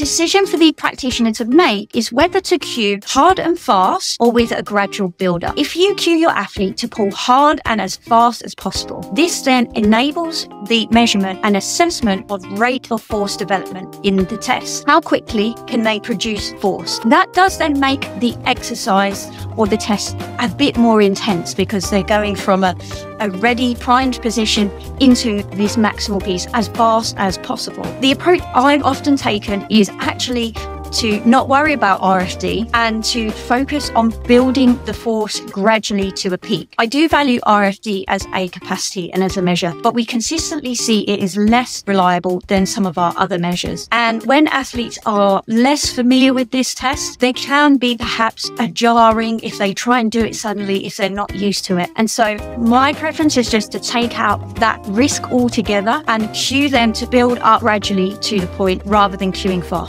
decision for the practitioner to make is whether to cue hard and fast or with a gradual builder. If you cue your athlete to pull hard and as fast as possible, this then enables the measurement and assessment of rate of force development in the test. How quickly can they produce force? That does then make the exercise or the test a bit more intense because they're going from a, a ready, primed position into this maximal piece as fast as possible. The approach I've often taken is actually to not worry about RFD and to focus on building the force gradually to a peak. I do value RFD as a capacity and as a measure, but we consistently see it is less reliable than some of our other measures. And when athletes are less familiar with this test, they can be perhaps a jarring if they try and do it suddenly if they're not used to it. And so my preference is just to take out that risk altogether and cue them to build up gradually to the point rather than cueing fast.